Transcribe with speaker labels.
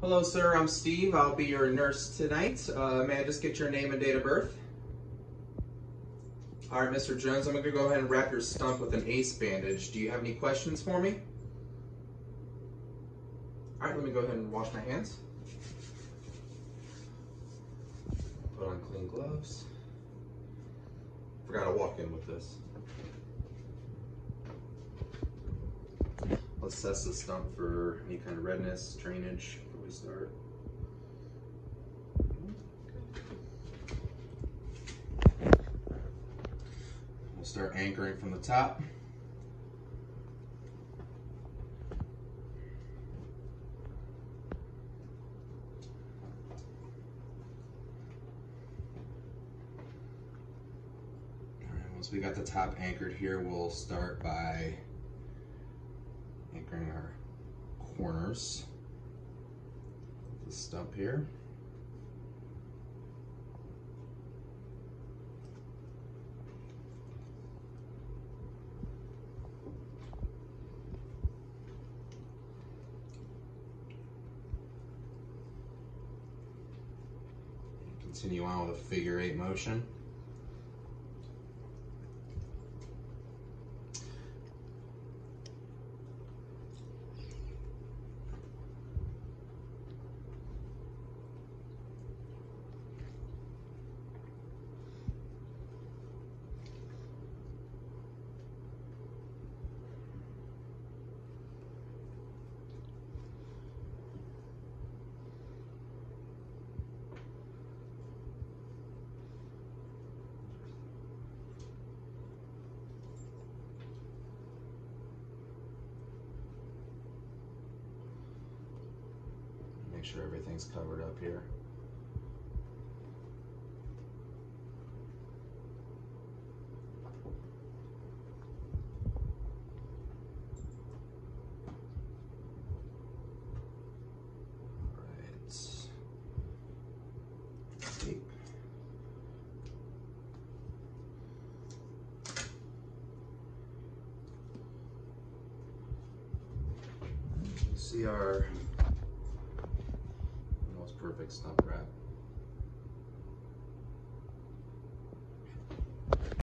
Speaker 1: Hello, sir. I'm Steve. I'll be your nurse tonight. Uh, may I just get your name and date of birth? All right, Mr. Jones, I'm going to go ahead and wrap your stump with an ACE bandage. Do you have any questions for me? All right, let me go ahead and wash my hands. Put on clean gloves. Forgot to walk in with this. Let's assess the stump for any kind of redness, drainage we start. We'll start anchoring from the top. Once we got the top anchored here, we'll start by anchoring our corners. The stump here. Continue on with a figure eight motion. Make sure everything's covered up here. See our perfect stump wrap.